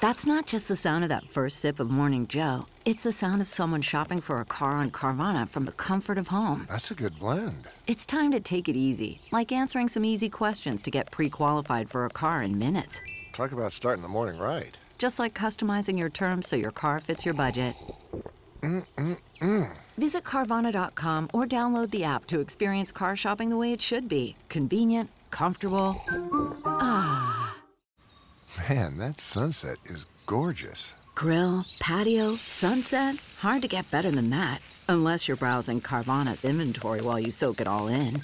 That's not just the sound of that first sip of Morning Joe. It's the sound of someone shopping for a car on Carvana from the comfort of home. That's a good blend. It's time to take it easy, like answering some easy questions to get pre qualified for a car in minutes. Talk about starting the morning right. Just like customizing your terms so your car fits your budget. Mm-mm-mm. Visit Carvana.com or download the app to experience car shopping the way it should be convenient, comfortable. Man, that sunset is gorgeous. Grill, patio, sunset. Hard to get better than that. Unless you're browsing Carvana's inventory while you soak it all in.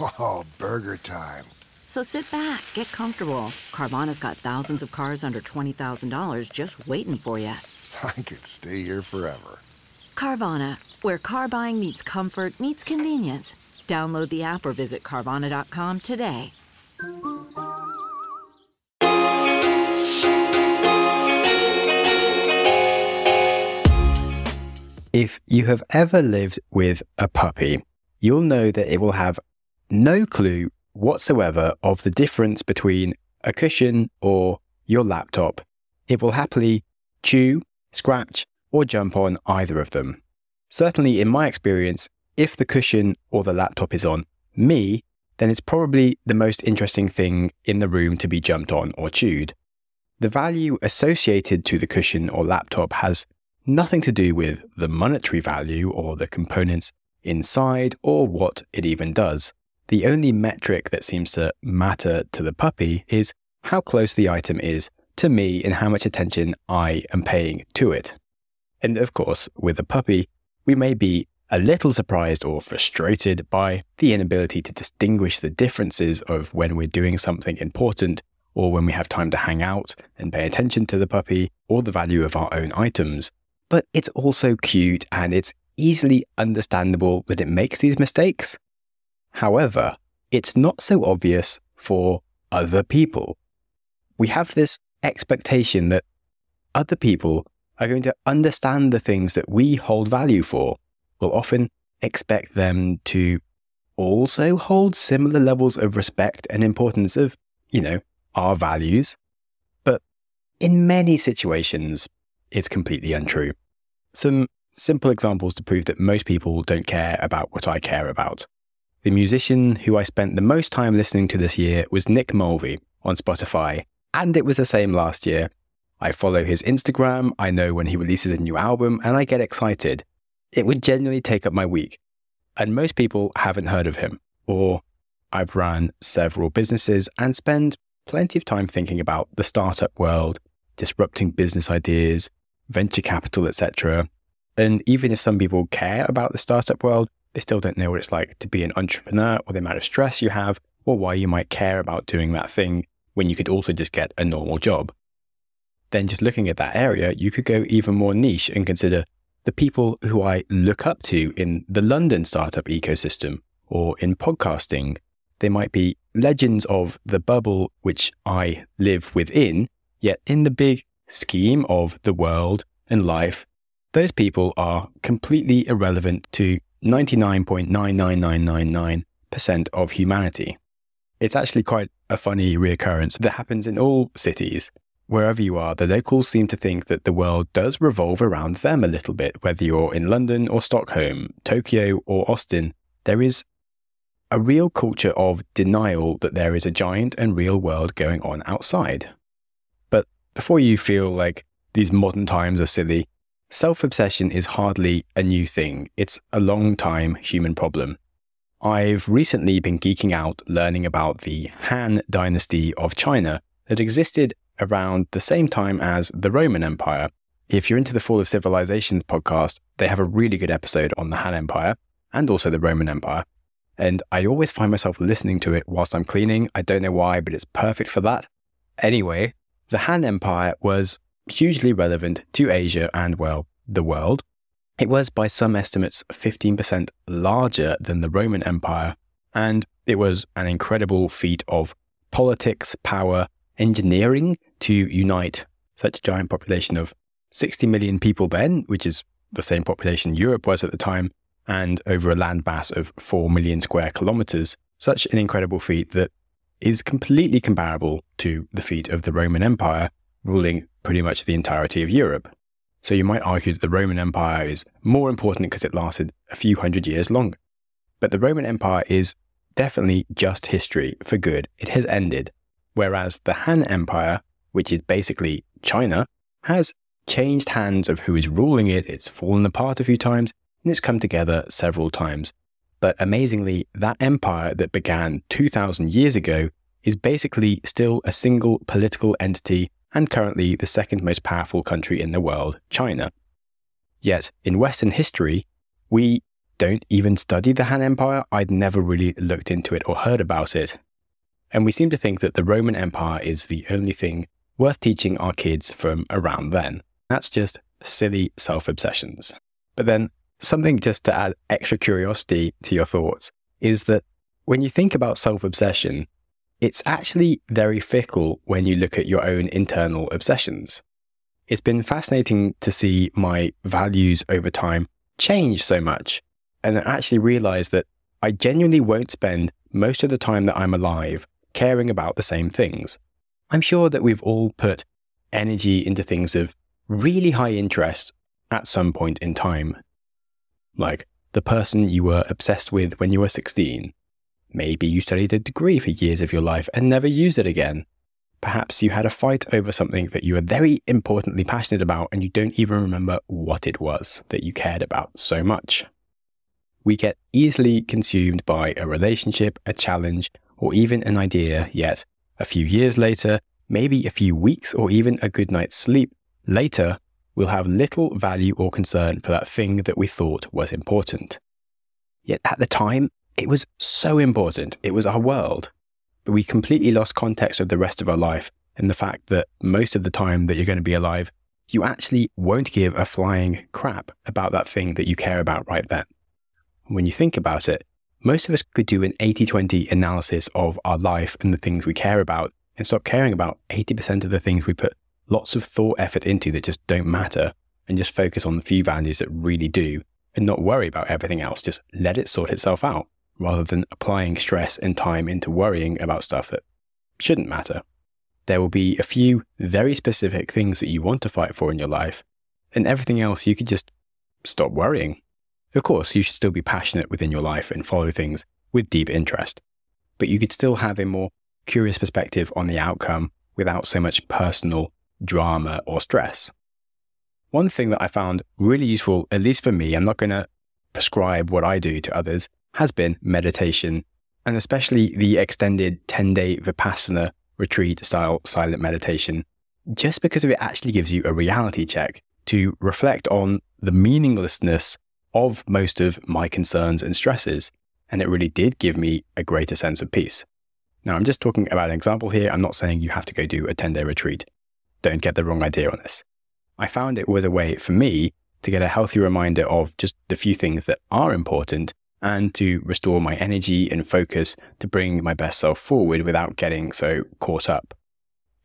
Oh, burger time. So sit back, get comfortable. Carvana's got thousands of cars under $20,000 just waiting for you. I could stay here forever. Carvana, where car buying meets comfort, meets convenience. Download the app or visit Carvana.com today. If you have ever lived with a puppy, you'll know that it will have no clue whatsoever of the difference between a cushion or your laptop. It will happily chew, scratch, or jump on either of them. Certainly, in my experience, if the cushion or the laptop is on me, then it's probably the most interesting thing in the room to be jumped on or chewed. The value associated to the cushion or laptop has nothing to do with the monetary value or the components inside or what it even does. The only metric that seems to matter to the puppy is how close the item is to me and how much attention I am paying to it. And of course, with a puppy, we may be a little surprised or frustrated by the inability to distinguish the differences of when we're doing something important or when we have time to hang out and pay attention to the puppy or the value of our own items. But it's also cute and it's easily understandable that it makes these mistakes. However, it's not so obvious for other people. We have this expectation that other people are going to understand the things that we hold value for. We'll often expect them to also hold similar levels of respect and importance of, you know, our values. But in many situations, it's completely untrue. Some simple examples to prove that most people don't care about what I care about. The musician who I spent the most time listening to this year was Nick Mulvey on Spotify, and it was the same last year. I follow his Instagram, I know when he releases a new album, and I get excited. It would genuinely take up my week. And most people haven't heard of him, or I've run several businesses and spend plenty of time thinking about the startup world, disrupting business ideas, venture capital, etc. And even if some people care about the startup world, they still don't know what it's like to be an entrepreneur or the amount of stress you have or why you might care about doing that thing when you could also just get a normal job. Then, just looking at that area, you could go even more niche and consider the people who I look up to in the London startup ecosystem or in podcasting. They might be legends of the bubble which I live within, yet in the big scheme of the world and life, those people are completely irrelevant to 99.99999% of humanity. It's actually quite a funny reoccurrence that happens in all cities. Wherever you are, the locals seem to think that the world does revolve around them a little bit, whether you're in London or Stockholm, Tokyo or Austin. There is a real culture of denial that there is a giant and real world going on outside. Before you feel like these modern times are silly, Self obsession is hardly a new thing, it's a long time human problem. I've recently been geeking out learning about the Han dynasty of China that existed around the same time as the Roman Empire. If you're into the Fall of Civilizations podcast, they have a really good episode on the Han Empire and also the Roman Empire. And I always find myself listening to it whilst I'm cleaning. I don't know why, but it's perfect for that. Anyway, the Han Empire was hugely relevant to Asia and, well, the world. It was, by some estimates, 15% larger than the Roman Empire, and it was an incredible feat of politics, power, engineering to unite such a giant population of 60 million people then, which is the same population Europe was at the time, and over a land mass of 4 million square kilometers. Such an incredible feat that is completely comparable to the feat of the Roman Empire, ruling pretty much the entirety of Europe. So you might argue that the Roman Empire is more important because it lasted a few hundred years longer. But the Roman Empire is definitely just history for good. It has ended. Whereas the Han Empire, which is basically China, has changed hands of who is ruling it. It's fallen apart a few times and it's come together several times. But amazingly, that empire that began 2,000 years ago is basically still a single political entity and currently the second most powerful country in the world, China. Yet, in Western history, we don't even study the Han Empire. I'd never really looked into it or heard about it. And we seem to think that the Roman Empire is the only thing worth teaching our kids from around then. That's just silly self obsessions. But then, something just to add extra curiosity to your thoughts is that when you think about self obsession, it's actually very fickle when you look at your own internal obsessions. It's been fascinating to see my values over time change so much and I actually realize that I genuinely won't spend most of the time that I'm alive caring about the same things. I'm sure that we've all put energy into things of really high interest at some point in time. Like the person you were obsessed with when you were 16, Maybe you studied a degree for years of your life and never used it again. Perhaps you had a fight over something that you were very importantly passionate about and you don't even remember what it was that you cared about so much. We get easily consumed by a relationship, a challenge, or even an idea, yet a few years later, maybe a few weeks or even a good night's sleep later, we'll have little value or concern for that thing that we thought was important. Yet at the time, it was so important. It was our world. But we completely lost context of the rest of our life and the fact that most of the time that you're going to be alive, you actually won't give a flying crap about that thing that you care about right then. When you think about it, most of us could do an 80 20 analysis of our life and the things we care about and stop caring about 80% of the things we put lots of thought effort into that just don't matter and just focus on the few values that really do and not worry about everything else. Just let it sort itself out rather than applying stress and time into worrying about stuff that shouldn't matter. There will be a few very specific things that you want to fight for in your life, and everything else you could just stop worrying. Of course, you should still be passionate within your life and follow things with deep interest, but you could still have a more curious perspective on the outcome without so much personal drama or stress. One thing that I found really useful, at least for me, I'm not going to prescribe what I do to others, has been meditation, and especially the extended 10 day Vipassana retreat style silent meditation, just because it actually gives you a reality check to reflect on the meaninglessness of most of my concerns and stresses. And it really did give me a greater sense of peace. Now, I'm just talking about an example here. I'm not saying you have to go do a 10 day retreat. Don't get the wrong idea on this. I found it was a way for me to get a healthy reminder of just the few things that are important and to restore my energy and focus to bring my best self forward without getting so caught up.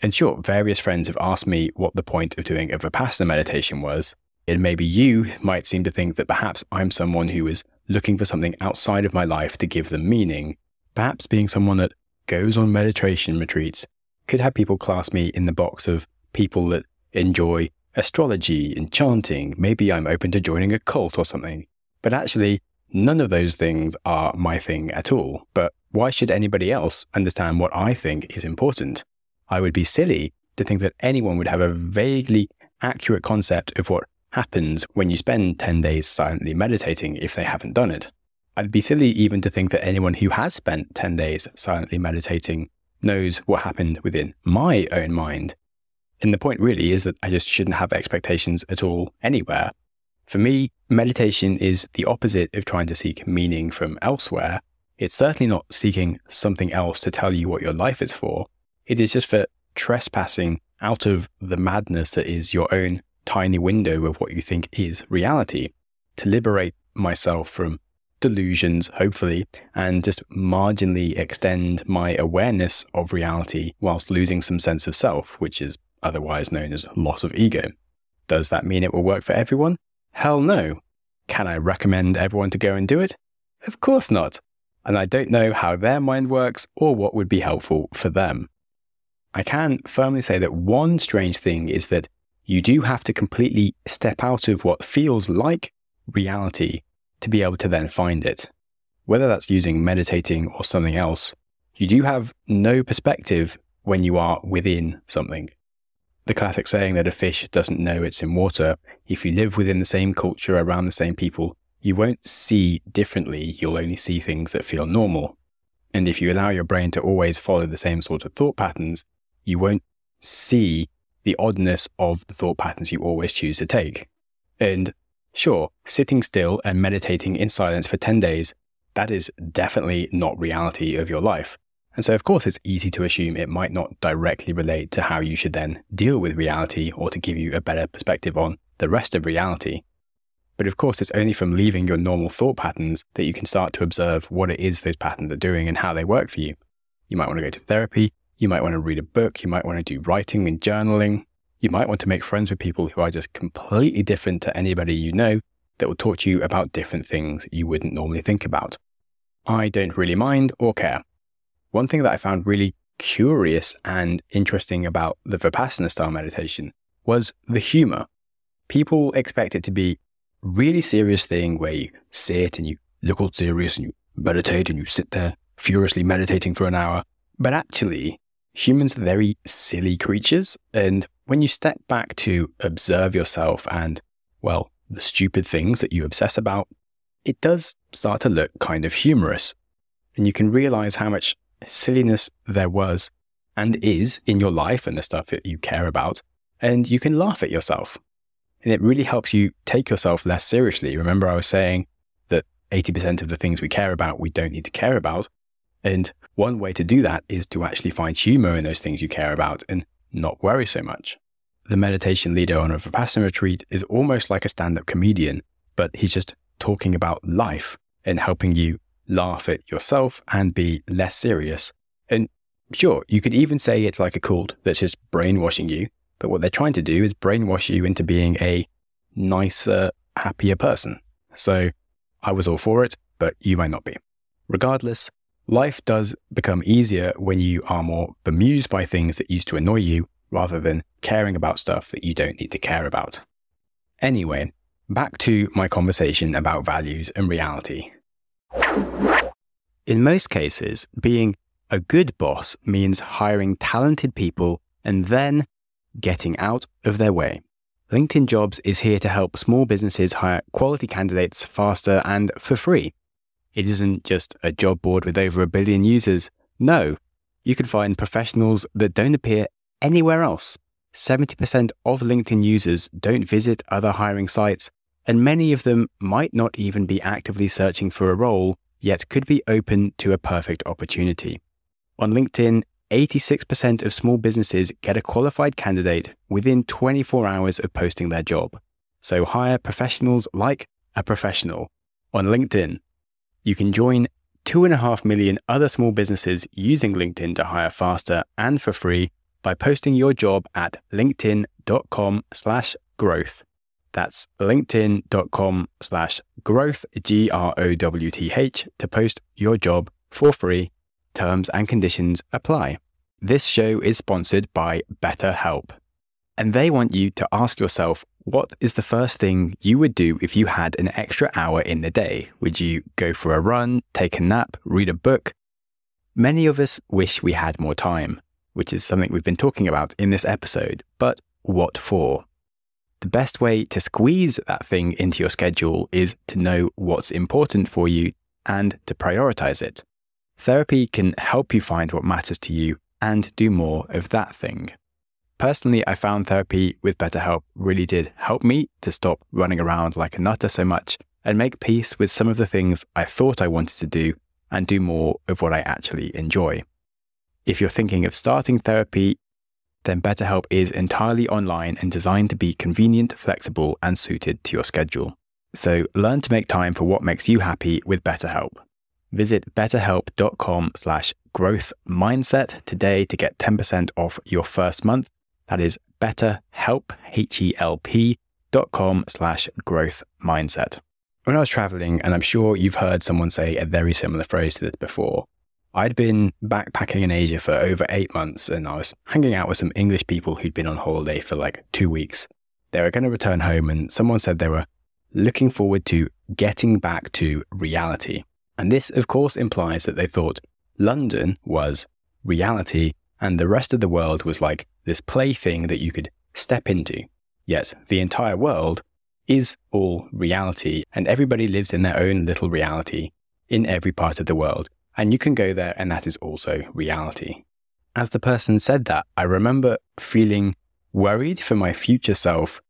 In short, various friends have asked me what the point of doing a Vipassana meditation was, and maybe you might seem to think that perhaps I'm someone who is looking for something outside of my life to give them meaning. Perhaps being someone that goes on meditation retreats could have people class me in the box of people that enjoy astrology and chanting. Maybe I'm open to joining a cult or something. But actually, None of those things are my thing at all. But why should anybody else understand what I think is important? I would be silly to think that anyone would have a vaguely accurate concept of what happens when you spend 10 days silently meditating if they haven't done it. I'd be silly even to think that anyone who has spent 10 days silently meditating knows what happened within my own mind. And the point really is that I just shouldn't have expectations at all anywhere for me, meditation is the opposite of trying to seek meaning from elsewhere. It's certainly not seeking something else to tell you what your life is for. It is just for trespassing out of the madness that is your own tiny window of what you think is reality, to liberate myself from delusions, hopefully, and just marginally extend my awareness of reality whilst losing some sense of self, which is otherwise known as loss of ego. Does that mean it will work for everyone? Hell no. Can I recommend everyone to go and do it? Of course not. And I don't know how their mind works or what would be helpful for them. I can firmly say that one strange thing is that you do have to completely step out of what feels like reality to be able to then find it. Whether that's using meditating or something else, you do have no perspective when you are within something. The classic saying that a fish doesn't know it's in water, if you live within the same culture around the same people, you won't see differently, you'll only see things that feel normal. And if you allow your brain to always follow the same sort of thought patterns, you won't see the oddness of the thought patterns you always choose to take. And sure, sitting still and meditating in silence for 10 days, that is definitely not reality of your life. And so, of course, it's easy to assume it might not directly relate to how you should then deal with reality or to give you a better perspective on the rest of reality. But of course, it's only from leaving your normal thought patterns that you can start to observe what it is those patterns are doing and how they work for you. You might want to go to therapy, you might want to read a book, you might want to do writing and journaling, you might want to make friends with people who are just completely different to anybody you know that will talk to you about different things you wouldn't normally think about. I don't really mind or care. One thing that I found really curious and interesting about the Vipassana style meditation was the humor. People expect it to be really serious thing where you sit and you look all serious and you meditate and you sit there furiously meditating for an hour. But actually, humans are very silly creatures. And when you step back to observe yourself and, well, the stupid things that you obsess about, it does start to look kind of humorous. And you can realize how much silliness there was and is in your life and the stuff that you care about. And you can laugh at yourself. And it really helps you take yourself less seriously. Remember, I was saying that 80% of the things we care about, we don't need to care about. And one way to do that is to actually find humor in those things you care about and not worry so much. The meditation leader on a Vipassana retreat is almost like a stand up comedian, but he's just talking about life and helping you laugh at yourself and be less serious. And sure, you could even say it's like a cult that's just brainwashing you but what they're trying to do is brainwash you into being a nicer, happier person. So I was all for it, but you might not be. Regardless, life does become easier when you are more bemused by things that used to annoy you rather than caring about stuff that you don't need to care about. Anyway, back to my conversation about values and reality. In most cases, being a good boss means hiring talented people and then getting out of their way. LinkedIn Jobs is here to help small businesses hire quality candidates faster and for free. It isn't just a job board with over a billion users. No, you can find professionals that don't appear anywhere else. 70% of LinkedIn users don't visit other hiring sites, and many of them might not even be actively searching for a role, yet could be open to a perfect opportunity. On LinkedIn, 86% of small businesses get a qualified candidate within 24 hours of posting their job. So hire professionals like a professional on LinkedIn. You can join 2.5 million other small businesses using LinkedIn to hire faster and for free by posting your job at linkedin.com slash growth. That's linkedin.com slash growth, G R O W T H, to post your job for free Terms and conditions apply. This show is sponsored by BetterHelp. And they want you to ask yourself what is the first thing you would do if you had an extra hour in the day? Would you go for a run, take a nap, read a book? Many of us wish we had more time, which is something we've been talking about in this episode. But what for? The best way to squeeze that thing into your schedule is to know what's important for you and to prioritize it. Therapy can help you find what matters to you and do more of that thing. Personally, I found therapy with BetterHelp really did help me to stop running around like a nutter so much and make peace with some of the things I thought I wanted to do and do more of what I actually enjoy. If you're thinking of starting therapy, then BetterHelp is entirely online and designed to be convenient, flexible, and suited to your schedule. So learn to make time for what makes you happy with BetterHelp. Visit betterhelp.com slash growth mindset today to get 10% off your first month. That is betterhelp, H-E-L-P dot com slash growth mindset. When I was traveling, and I'm sure you've heard someone say a very similar phrase to this before, I'd been backpacking in Asia for over eight months and I was hanging out with some English people who'd been on holiday for like two weeks. They were going to return home and someone said they were looking forward to getting back to reality. And this, of course, implies that they thought London was reality and the rest of the world was like this plaything that you could step into. Yet the entire world is all reality and everybody lives in their own little reality in every part of the world. And you can go there, and that is also reality. As the person said that, I remember feeling worried for my future self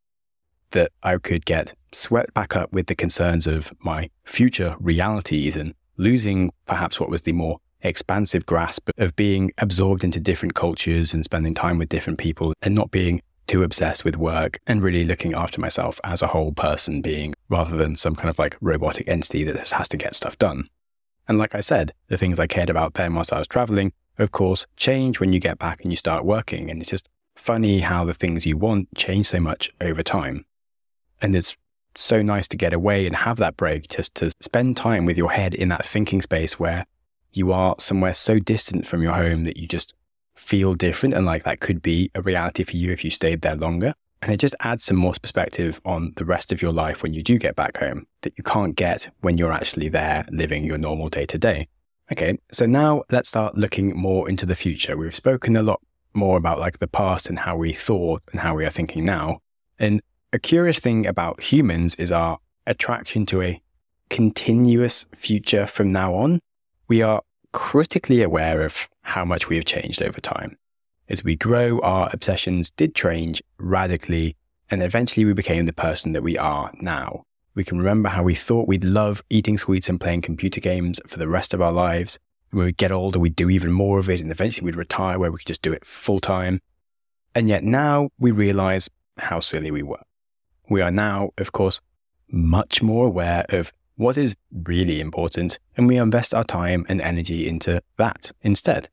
that I could get swept back up with the concerns of my future realities and losing perhaps what was the more expansive grasp of being absorbed into different cultures and spending time with different people and not being too obsessed with work and really looking after myself as a whole person being rather than some kind of like robotic entity that has to get stuff done. And like I said, the things I cared about then whilst I was traveling, of course, change when you get back and you start working. And it's just funny how the things you want change so much over time. And it's so nice to get away and have that break just to spend time with your head in that thinking space where you are somewhere so distant from your home that you just feel different. And like that could be a reality for you if you stayed there longer. And it just adds some more perspective on the rest of your life when you do get back home that you can't get when you're actually there living your normal day to day. Okay, so now let's start looking more into the future. We've spoken a lot more about like the past and how we thought and how we are thinking now. And a curious thing about humans is our attraction to a continuous future from now on. We are critically aware of how much we have changed over time. As we grow, our obsessions did change radically, and eventually we became the person that we are now. We can remember how we thought we'd love eating sweets and playing computer games for the rest of our lives. When we get older, we'd do even more of it, and eventually we'd retire where we could just do it full time. And yet now we realize how silly we were. We are now, of course, much more aware of what is really important, and we invest our time and energy into that instead.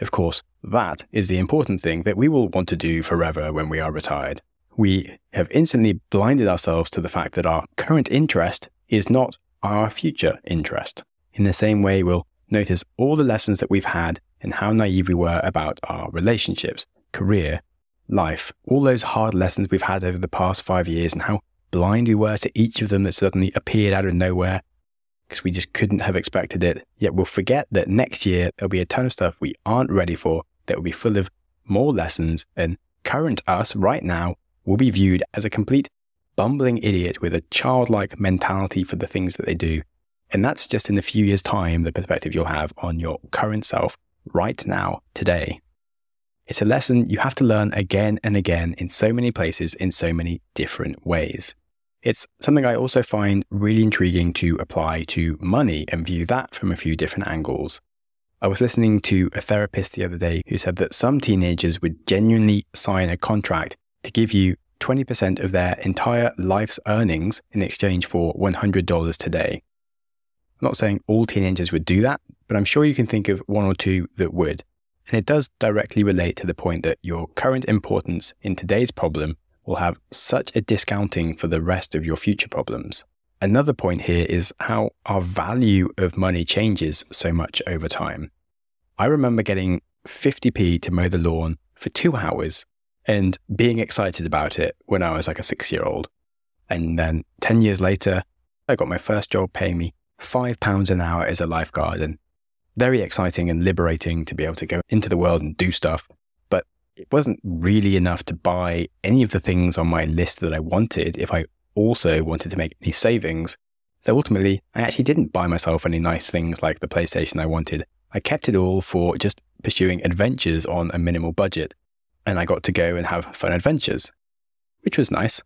Of course, that is the important thing that we will want to do forever when we are retired. We have instantly blinded ourselves to the fact that our current interest is not our future interest. In the same way, we'll notice all the lessons that we've had and how naive we were about our relationships, career, life, all those hard lessons we've had over the past five years and how blind we were to each of them that suddenly appeared out of nowhere because we just couldn't have expected it. Yet we'll forget that next year there'll be a ton of stuff we aren't ready for that will be full of more lessons, and current us right now will be viewed as a complete bumbling idiot with a childlike mentality for the things that they do. And that's just in a few years' time, the perspective you'll have on your current self right now, today. It's a lesson you have to learn again and again in so many places in so many different ways. It's something I also find really intriguing to apply to money and view that from a few different angles. I was listening to a therapist the other day who said that some teenagers would genuinely sign a contract to give you 20% of their entire life's earnings in exchange for $100 today. I'm not saying all teenagers would do that, but I'm sure you can think of one or two that would. And it does directly relate to the point that your current importance in today's problem will have such a discounting for the rest of your future problems. Another point here is how our value of money changes so much over time. I remember getting 50p to mow the lawn for two hours and being excited about it when I was like a six year old. And then 10 years later, I got my first job paying me five pounds an hour as a lifeguard and very exciting and liberating to be able to go into the world and do stuff it wasn't really enough to buy any of the things on my list that I wanted if I also wanted to make any savings. So ultimately, I actually didn't buy myself any nice things like the PlayStation I wanted. I kept it all for just pursuing adventures on a minimal budget. And I got to go and have fun adventures, which was nice.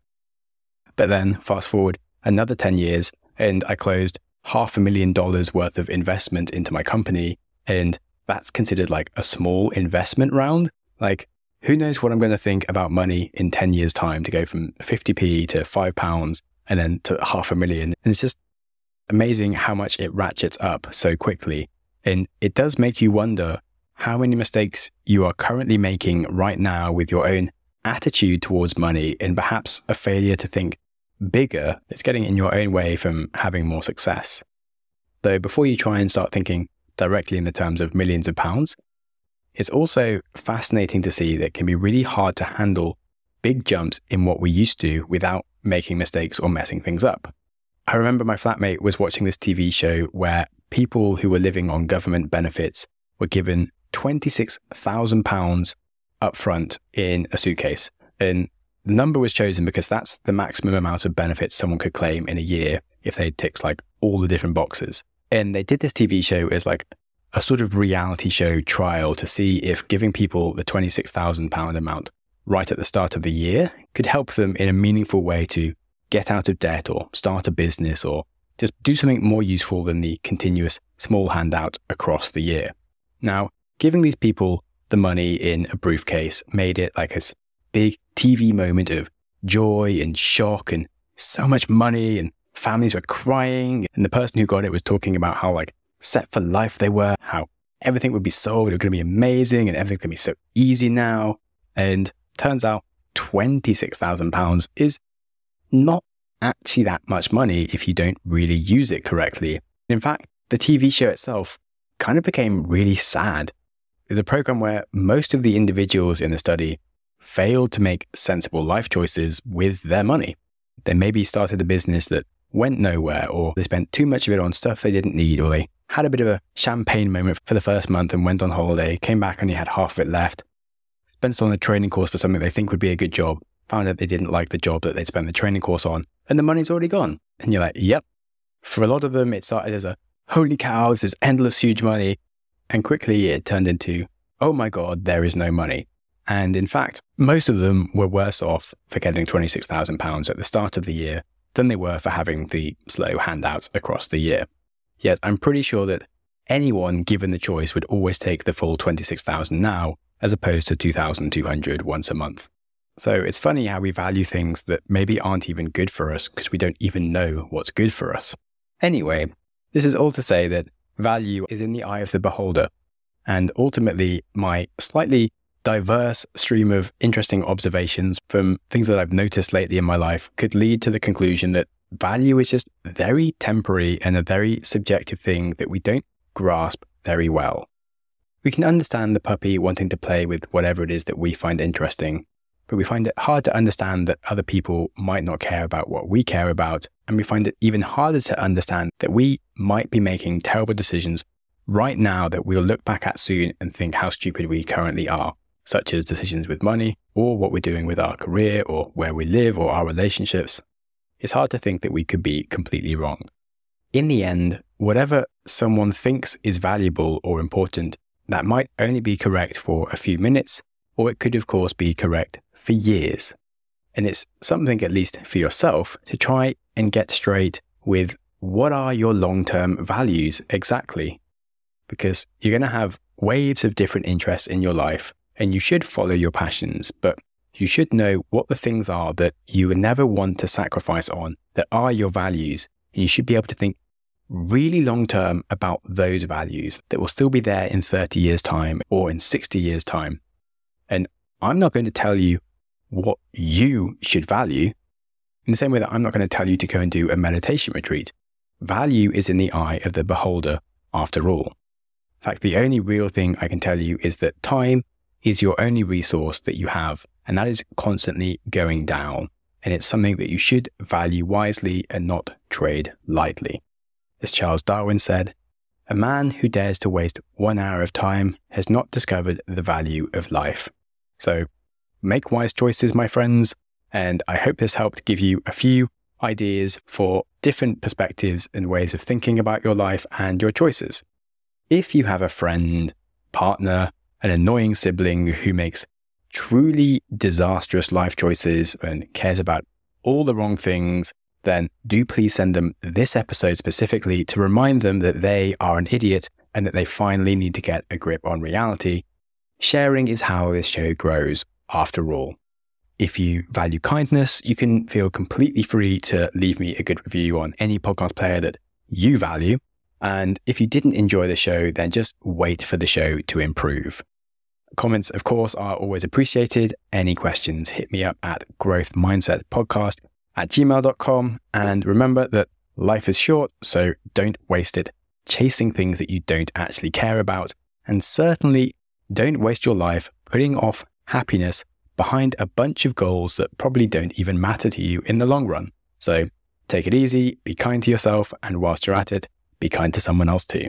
But then, fast forward another 10 years, and I closed half a million dollars worth of investment into my company. And that's considered like a small investment round. Like, who knows what I'm going to think about money in 10 years' time to go from 50p to five pounds and then to half a million. And it's just amazing how much it ratchets up so quickly. And it does make you wonder how many mistakes you are currently making right now with your own attitude towards money and perhaps a failure to think bigger It's getting in your own way from having more success. Though before you try and start thinking directly in the terms of millions of pounds. It's also fascinating to see that it can be really hard to handle big jumps in what we used to without making mistakes or messing things up. I remember my flatmate was watching this TV show where people who were living on government benefits were given £26,000 upfront in a suitcase. And the number was chosen because that's the maximum amount of benefits someone could claim in a year if they ticked like all the different boxes. And they did this TV show as like a sort of reality show trial to see if giving people the £26,000 amount right at the start of the year could help them in a meaningful way to get out of debt or start a business or just do something more useful than the continuous small handout across the year. Now, giving these people the money in a briefcase made it like a big TV moment of joy and shock and so much money and families were crying and the person who got it was talking about how like set for life they were, how everything would be sold, it was going to be amazing and everything's going to be so easy now. And turns out £26,000 is not actually that much money if you don't really use it correctly. In fact, the TV show itself kind of became really sad. It's a program where most of the individuals in the study failed to make sensible life choices with their money. They maybe started a business that went nowhere, or they spent too much of it on stuff they didn't need, or they had a bit of a champagne moment for the first month and went on holiday, came back and he had half of it left, spent on a training course for something they think would be a good job, found out they didn't like the job that they'd spent the training course on, and the money's already gone. And you're like, yep. For a lot of them, it started as a holy cow, this is endless huge money. And quickly it turned into, oh my God, there is no money. And in fact, most of them were worse off for getting £26,000 at the start of the year than they were for having the slow handouts across the year. Yet I'm pretty sure that anyone given the choice would always take the full 26,000 now as opposed to 2,200 once a month. So it's funny how we value things that maybe aren't even good for us because we don't even know what's good for us. Anyway, this is all to say that value is in the eye of the beholder. And ultimately, my slightly diverse stream of interesting observations from things that I've noticed lately in my life could lead to the conclusion that value is just very temporary and a very subjective thing that we don't grasp very well. We can understand the puppy wanting to play with whatever it is that we find interesting, but we find it hard to understand that other people might not care about what we care about. And we find it even harder to understand that we might be making terrible decisions right now that we'll look back at soon and think how stupid we currently are, such as decisions with money, or what we're doing with our career, or where we live, or our relationships. It's hard to think that we could be completely wrong. In the end, whatever someone thinks is valuable or important, that might only be correct for a few minutes, or it could, of course, be correct for years. And it's something, at least for yourself, to try and get straight with what are your long term values exactly? Because you're going to have waves of different interests in your life, and you should follow your passions, but you should know what the things are that you would never want to sacrifice on that are your values. And you should be able to think really long term about those values that will still be there in 30 years' time or in 60 years' time. And I'm not going to tell you what you should value in the same way that I'm not going to tell you to go and do a meditation retreat. Value is in the eye of the beholder after all. In fact, the only real thing I can tell you is that time is your only resource that you have, and that is constantly going down. And it's something that you should value wisely and not trade lightly. As Charles Darwin said, a man who dares to waste one hour of time has not discovered the value of life. So make wise choices, my friends. And I hope this helped give you a few ideas for different perspectives and ways of thinking about your life and your choices. If you have a friend, partner, an annoying sibling who makes truly disastrous life choices and cares about all the wrong things, then do please send them this episode specifically to remind them that they are an idiot and that they finally need to get a grip on reality. Sharing is how this show grows after all. If you value kindness, you can feel completely free to leave me a good review on any podcast player that you value. And if you didn't enjoy the show, then just wait for the show to improve. Comments, of course, are always appreciated. Any questions, hit me up at growth mindset podcast at gmail.com. And remember that life is short, so don't waste it chasing things that you don't actually care about. And certainly don't waste your life putting off happiness behind a bunch of goals that probably don't even matter to you in the long run. So take it easy, be kind to yourself, and whilst you're at it, be kind to someone else too.